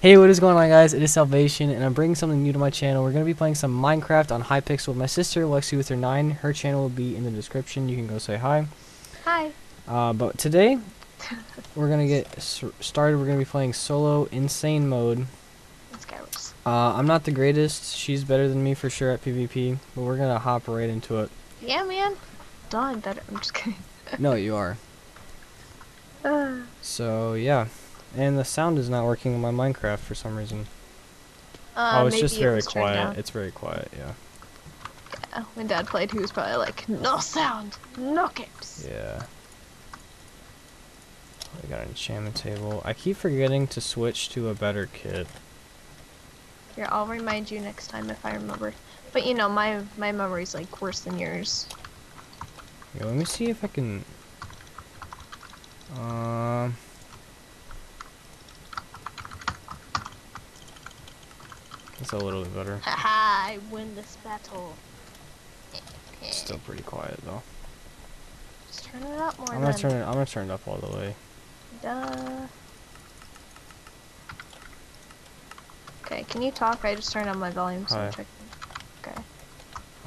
Hey, what is going on guys? It is Salvation, and I'm bringing something new to my channel. We're going to be playing some Minecraft on Hypixel with my sister, Lexi with her 9. Her channel will be in the description. You can go say hi. Hi. Uh, but today, we're going to get started. We're going to be playing solo insane mode. Let's go. Uh, I'm not the greatest. She's better than me for sure at PvP, but we're going to hop right into it. Yeah, man. I'm better. I'm just kidding. no, you are. Uh, So, yeah. And the sound is not working on my Minecraft for some reason. uh, oh, it's just very turned quiet. It's very quiet, yeah. Yeah, when Dad played, he was probably like, no sound, no games. Yeah. We got an enchantment table. I keep forgetting to switch to a better kit. Here, I'll remind you next time if I remember. But you know, my my memory's like worse than yours. Yeah, let me see if I can. Um. That's a little bit better. Haha, I win this battle. It's still pretty quiet though. Just turn it up more I'm gonna then. turn it. I'm gonna turn it up all the way. Duh. Okay, can you talk? I just turned on my volume so I'm Hi. Okay.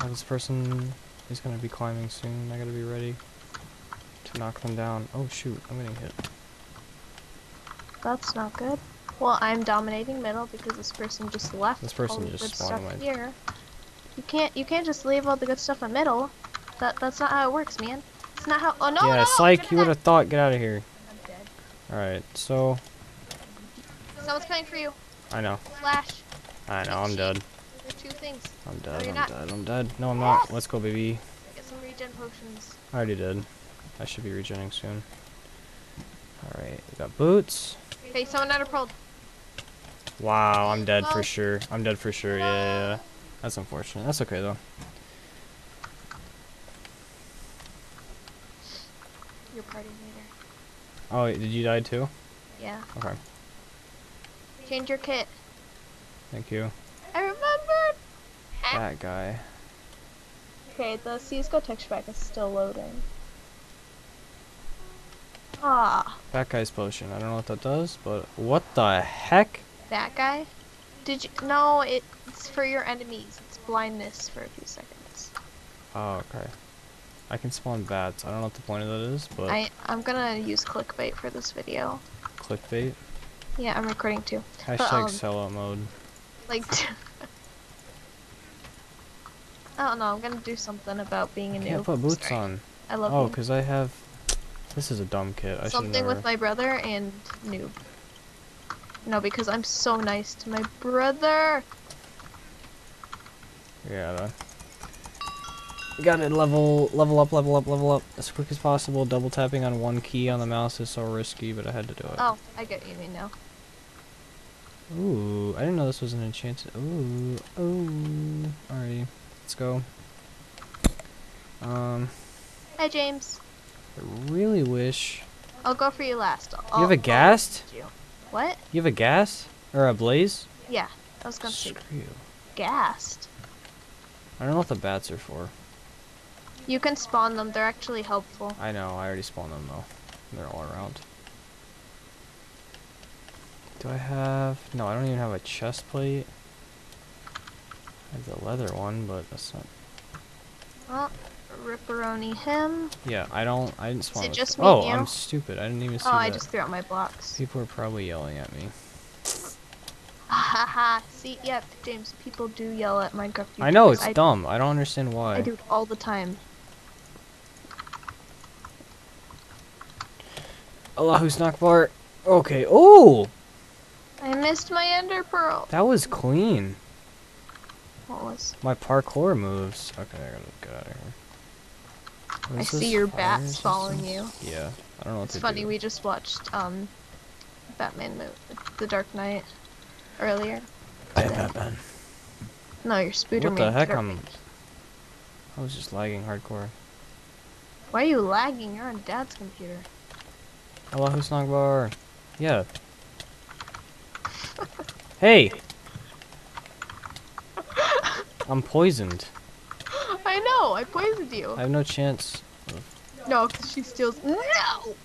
Oh, this person is gonna be climbing soon. I gotta be ready to knock them down. Oh shoot! I'm getting hit. That's not good. Well, I'm dominating middle because this person just left. This person all the just good spawned stuff here. You can't you can't just leave all the good stuff in middle. That that's not how it works, man. It's not how. Oh no! yeah, no, it's like you would have thought. Get out of here. I'm dead. All right. So Someone's coming for you. I know. Flash. I know. I'm dead. There's two things. I'm dead. you're I'm not. dead. I'm dead. No, I'm not. Let's go, baby. Get some regen potions. I already did. I should be regenerating soon. Alright, we got boots. Okay, someone out of. Wow, I'm dead for sure. I'm dead for sure. Yeah, yeah, yeah. That's unfortunate. That's okay, though. Your party leader. Oh, wait, did you die too? Yeah. Okay. Change your kit. Thank you. I remembered. That guy. Okay, the CSGO texture pack is still loading. Ah, That guy's potion. I don't know what that does, but what the heck? That guy? Did you? No, it's for your enemies. It's blindness for a few seconds. Oh, okay. I can spawn bats. I don't know what the point of that is, but I I'm gonna use clickbait for this video. clickbait. Yeah, I'm recording too. Hashtag um, sellout mode. Like, I don't know. I'm gonna do something about being a noob. can't put boots Sorry. on. I love Oh, because I have. This is a dumb kit. I something never. with my brother and noob. No, because I'm so nice to my brother. Yeah, though. Gotta level, level up, level up, level up as quick as possible. Double tapping on one key on the mouse is so risky, but I had to do it. Oh, I get what you mean now. Ooh, I didn't know this was an enchanted. Ooh, ooh. Alrighty, let's go. Um, Hi, James. I really wish. I'll go for you last. I'll, You have a I'll ghast? What? You have a ghast or a blaze? Yeah, I was gonna say Screw you. gassed. I don't know what the bats are for. You can spawn them. They're actually helpful. I know. I already spawned them though. They're all around. Do I have? No, I don't even have a chest plate. I have the leather one, but that's not. Oh, ripperoni him. Yeah, I don't. I didn't spawn. it just me oh? I'm stupid. I didn't even oh, see Oh, I just threw out my blocks. People are probably yelling at me. Haha. See, yeah, James. People do yell at Minecraft. I know it's I, dumb. I don't understand why. I do it all the time. Allahu Akbar. Okay. Oh, I missed my ender pearl. that was clean. What was? My parkour moves. Okay, I gotta get out of here. I see your bats following you. Yeah, I don't know what It's funny. do. We just watched um, Batman, mo- The Dark Knight, earlier. Hey, Batman. No, you're Spooderman. What the heck? I'm. I was just lagging hardcore. Why are you lagging? You're on Dad's computer. Allahu Akbar. Yeah. Hey. I'm poisoned. I know. I poisoned you. I have no chance. No, because she steals. No.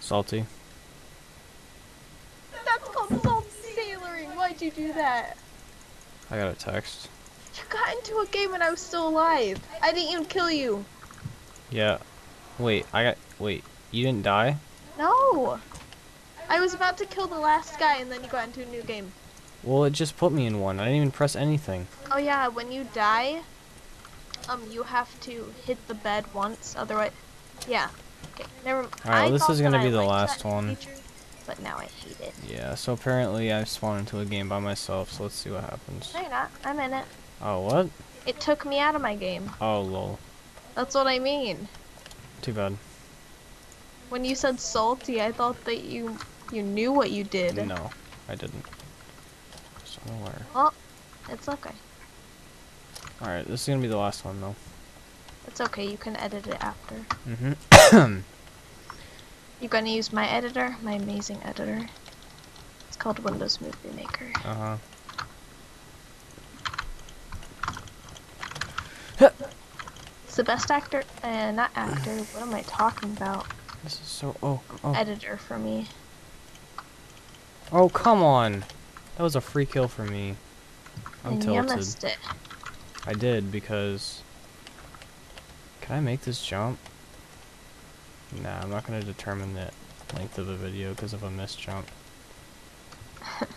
Salty. That's called salt sailoring. Why'd you do that? I got a text. You got into a game and I was still alive. I didn't even kill you. Yeah. Wait, I got. Wait, you didn't die? No. I was about to kill the last guy and then you got into a new game. Well, it just put me in one. I didn't even press anything. Oh yeah, when you die, um, you have to hit the bed once, otherwise, yeah. Okay, never. Alright, well, this is gonna be I the last one. feature, but now I hate it. Yeah, so apparently I spawned into a game by myself, so let's see what happens. No, you're not. I'm in it. Oh, what? It took me out of my game. Oh, lol. That's what I mean. Too bad. When you said salty, I thought that you you knew what you did. No, I didn't. Somewhere. It's okay. Alright, this is gonna be the last one, though. It's okay. You can edit it after. Mm-hmm. You're gonna use my editor, my amazing editor. It's called Windows Movie Maker. uh-huh. It's the best actor, uh, not actor. What am I talking about? This is so... Oh, oh. Editor for me. Oh, come on! That was a free kill for me. I'm and you tilted. missed it. I did, because... Can I make this jump? Nah, I'm not gonna determine the length of a video because of a missed jump.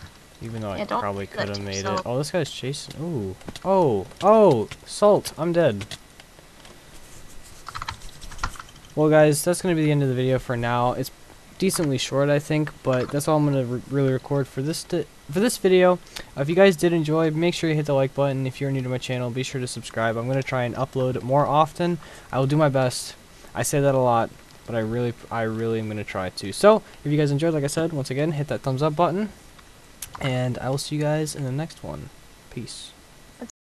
Even though I Yeah, don't probably could have made yourself. it. Oh, this guy's chasing. Ooh. Oh. Oh. Salt. I'm dead. Well, guys, that's going to be the end of the video for now. It's decently short, I think, but that's all I'm going to re really record for this for this video. Uh, if you guys did enjoy, make sure you hit the like button. If you're new to my channel, be sure to subscribe. I'm going to try and upload more often. I will do my best. I say that a lot, but I really, I really am going to try to. So, if you guys enjoyed, like I said, once again, hit that thumbs up button. And I will see you guys in the next one. Peace.